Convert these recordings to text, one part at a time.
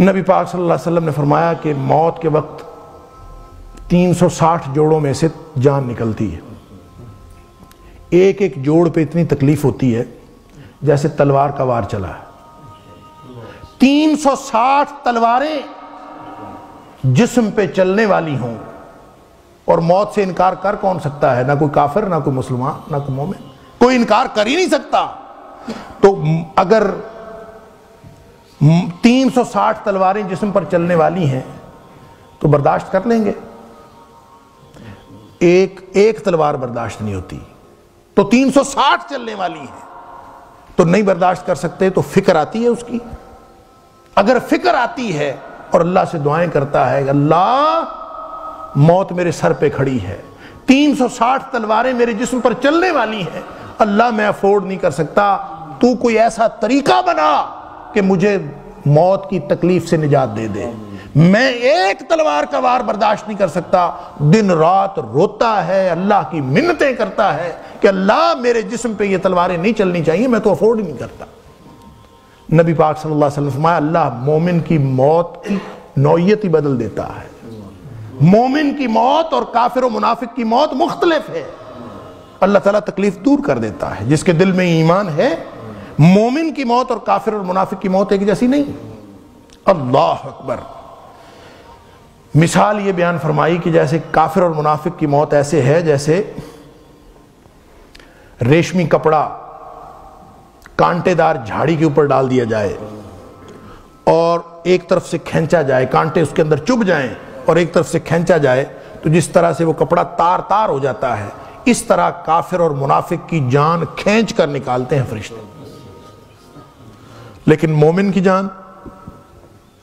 नबी पाक सल्लल्लाहु अलैहि वसल्लम ने फरमाया कि मौत के वक्त 360 जोड़ों में से जान निकलती है। एक एक जोड़ पे इतनी तकलीफ़ होती है, जैसे तलवार का वार चला है। 360 तलवारें जिस्म पे चलने वाली हों और मौत से इनकार कर कौन सकता है? ना कोई काफिर, ना कोई मुसलमान, ना कोई मोमिन। कोई इनकार कर ही नहीं सकता। तो अगर 360 तलवारें जिस्म पर चलने वाली हैं तो बर्दाश्त कर लेंगे। एक एक तलवार बर्दाश्त नहीं होती तो 360 चलने वाली है तो नहीं बर्दाश्त कर सकते तो फ़िक्र आती है उसकी। अगर फ़िक्र आती है और अल्लाह से दुआएँ करता है, अल्लाह, मौत मेरे सर पे खड़ी है 360 तलवारें मेरे जिस्म पर चलने वाली हैं, अल्लाह मैं अफोर्ड नहीं कर सकता, तू कोई ऐसा तरीका बना कि मुझे मौत की तकलीफ़ से निजात दे दे। मैं एक तलवार का वार बर्दाश्त नहीं कर सकता। दिन रात रोता है, अल्लाह की मिन्नतें करता है कि अल्लाह मेरे जिस्म पे ये तलवारें नहीं चलनी चाहिए, मैं तो अफोर्ड नहीं करता। नबी पाक सल्लल्लाहु अलैहि वसल्लम अल्लाह मोमिन की मौत की नौयत ही बदल देता है। मोमिन की मौत और काफिर मुनाफिक की मौत मुख्तलिफ़ है। अल्लाह ताला तकलीफ़ दूर कर देता है, जिसके दिल में ईमान है मोमिन की मौत और काफिर और मुनाफिक की मौत एक जैसी नहीं। अल्लाह अकबर। मिसाल ये बयान फरमाई कि जैसे काफिर और मुनाफिक की मौत ऐसे है जैसे रेशमी कपड़ा कांटेदार झाड़ी के ऊपर डाल दिया जाए और एक तरफ़ से खींचा जाए, कांटे उसके अंदर चुभ जाएँ और एक तरफ़ से खींचा जाए तो जिस तरह से वो कपड़ा तार तार हो जाता है, इस तरह काफिर और मुनाफिक की जान खींच कर निकालते हैं फरिश्ते। लेकिन मोमिन की जान?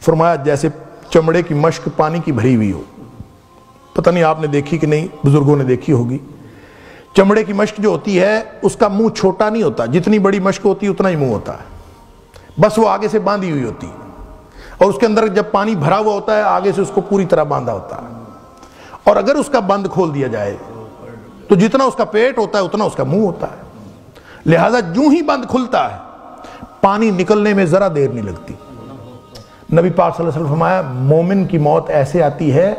फरमाया, जैसे चमड़े की मश्क पानी की भरी हुई हो। पता नहीं आपने देखी कि नहीं, बुज़ुर्गों ने देखी होगी। चमड़े की मश्क जो होती है, उसका मुँह छोटा नहीं होता। जितनी बड़ी मश्क होती उतना ही मुँह होता है। बस वो आगे से बांधी हुई होती। और उसके अंदर जब पानी भरा हुआ होता है, आगे से उसको पूरी तरह बांधा होता है। और अगर उसका बंद खोल दिया जाए तो जितना उसका पेट होता है, उतना उसका मुँह होता है। लिहाजा जू ही बंद खुलता है पानी निकलने में जरा देर नहीं लगती। नबी पाक सल्लल्लाहु अलैहि वसल्लम फरमाया, मोमिन की मौत ऐसे आती है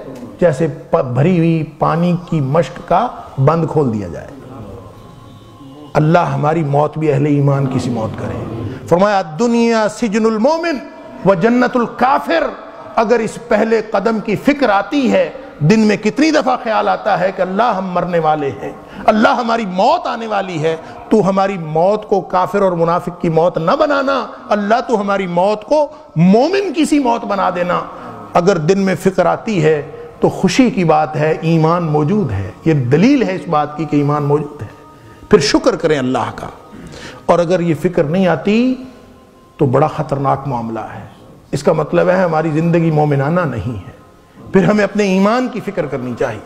जैसे भरी हुई पानी की मश्क का बंद खोल दिया जाए। अल्लाह हमारी मौत भी अहले ईमान की सी मौत करे। फरमाया, दुनिया सिजनुल मोमिन व जन्नतुल काफिर, अगर इस पहले कदम की फ़िक्र आती है, दिन में कितनी दफ़ा ख्याल आता है कि अल्लाह हम मरने वाले हैं, अल्लाह हमारी मौत आने वाली है तू हमारी मौत को काफिर और मुनाफिक की मौत ना बनाना। अल्लाह तू हमारी मौत को मोमिन की सी मौत बना देना। अगर दिन में फ़िक्र आती है तो खुशी की बात है, ईमान मौजूद है। ये दलील है इस बात की कि ईमान मौजूद है। फिर शुक्र करें अल्लाह का। और अगर ये फ़िक्र नहीं आती तो बड़ा खतरनाक मामला है। इसका मतलब है हमारी ज़िंदगी मोमिनाना नहीं है। फिर हमें अपने ईमान की फ़िक्र करनी चाहिए।